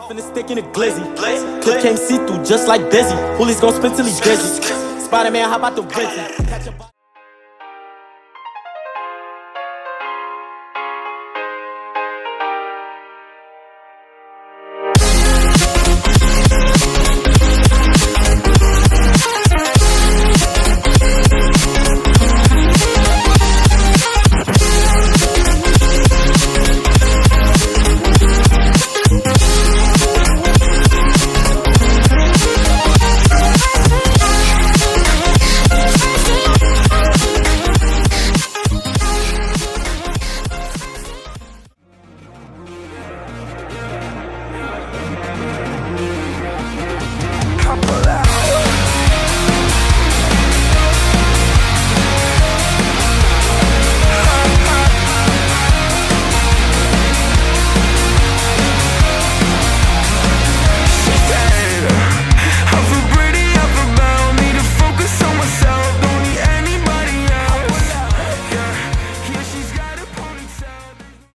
Stuff in the stick in a glizzy. Clip came see through just like busy. Hoolies gon' spin till he dizzy. Spider Man, how about the Rizzy?